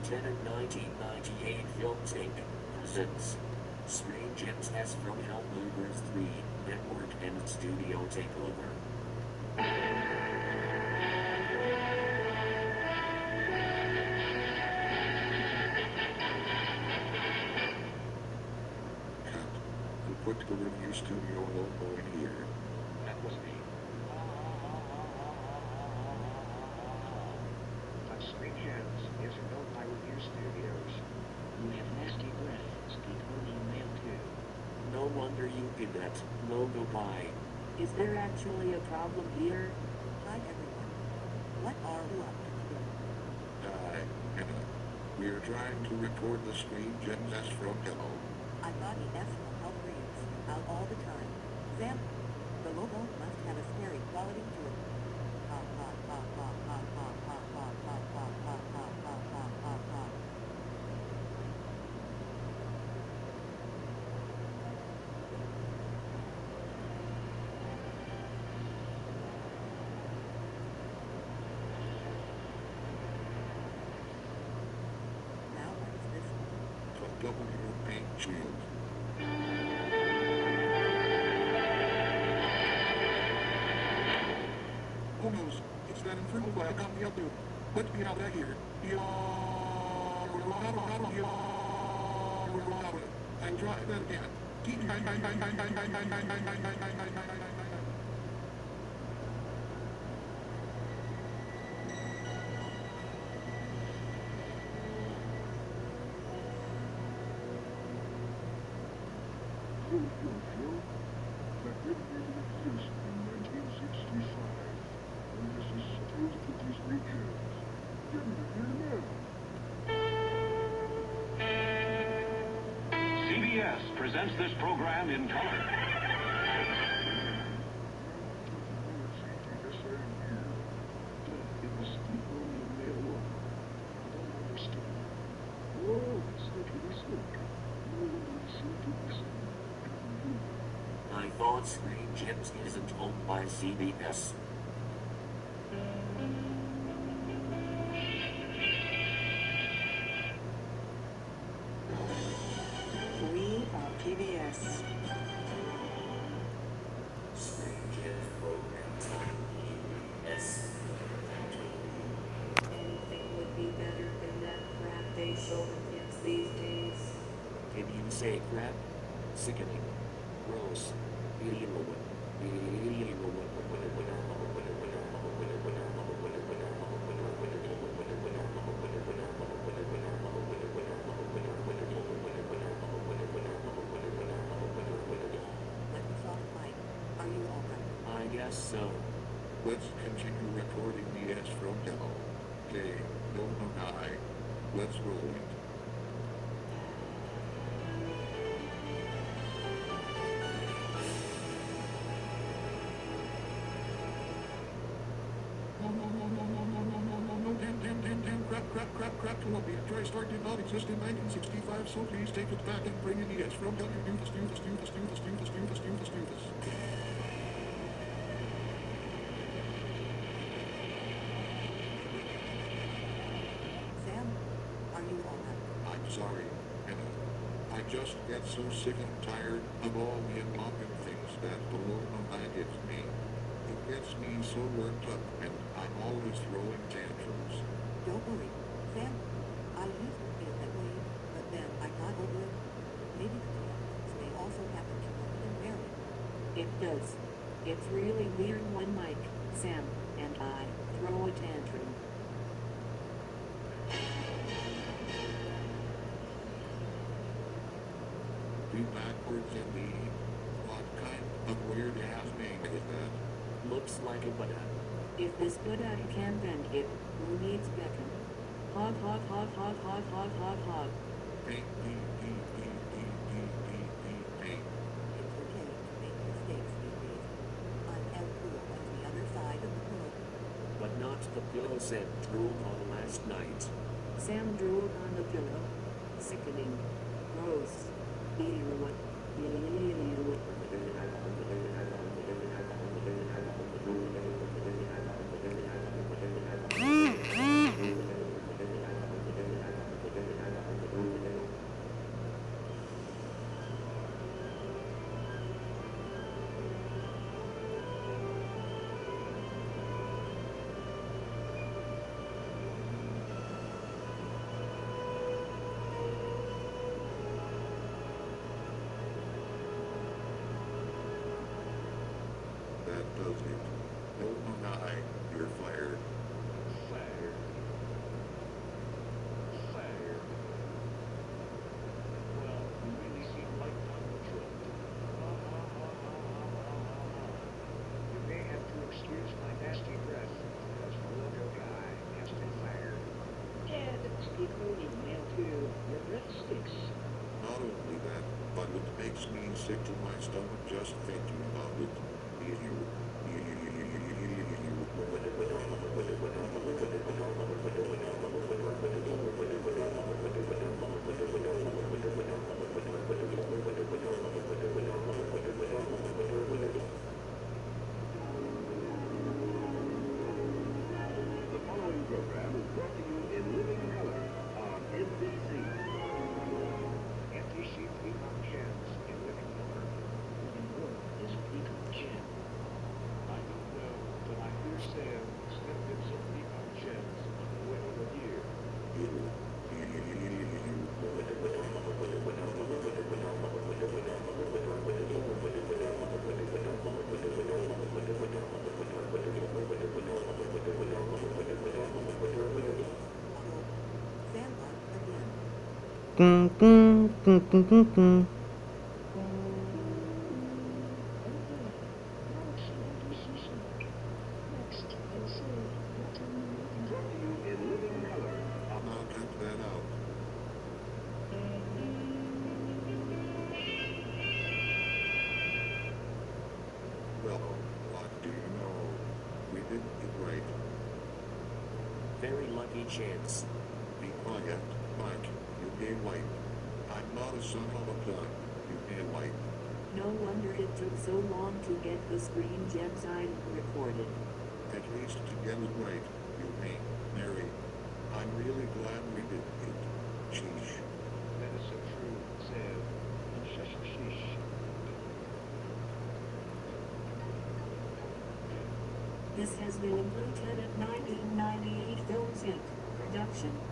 Lieutenant 1998 Film Tape presents Screen Gems from Hell Bloopers 3 Network and Studio Takeover. Cut. Who put the review studio logo in here? That was me. But Screen Gems is known by Review Studios. You have nasty breath. Speak only male too. No wonder you did that logo by. Is there actually a problem here? Hi everyone. What are you up to? Hi, Hannah. Uh, we are trying to record the Screen Gems as from Hello. I thought ES will help reads out all the time. Sam, the logo must have a change. Who knows? It's that infernal black on the updo. Let's get out of here. And try that again. presents this program in color. My thoughts, James isn't owned by CBS. Days. Can you say crap? Sickening. Gross. last sound. Let's continue recording the S from demo. Okay, no, no, no, let's roll it. Columbia start did not exist in 1965, so please take it back and bring in the S from W. Do the students, do the students, do the do the students. Sorry, Hannah. Uh, I just get so sick and tired of all the unwanted things that the Lord gives me. It gets me so worked up and I'm always throwing tantrums. Don't worry. Sam, I used to feel that way, but then I got over it. Maybe the tantrums may also happen to women and Mary. It does. It's really weird when Mike, Sam, and I throw a tantrum. Be backwards and be. What kind of weird ass is that? Looks like a Buddha. If this Buddha can bend it, who needs Beckham? Hog, hog, hog, hog, hog, hog, hog, hog. It's okay to make mistakes. I'm as cool as the other side of the pillow. But not the pillow said drool on last night. Sam drooled on the pillow. Sickening. Gross. Ew. Perfect. Don't deny you're fired. Fired. Fired. Well, you really seem like Donald Trump. Ah, ah, ah, you may have to excuse my nasty breath, because the logo guy has been fired. Ted, speak moving mail to your breath sticks. Not only that, but it makes me sick to my stomach just thinking about it. The Very lucky chance. Be quiet, Mike. You gay white. I'm not a son of a gun. You gay white. No wonder it took so long to get the screen gem sign recorded. At least to get it right, you mean, Mary. I'm really glad we did it. Sheesh. That is so true, Sam. And shush sheesh. This has been a Lieutenant 1998 Films Inc. production.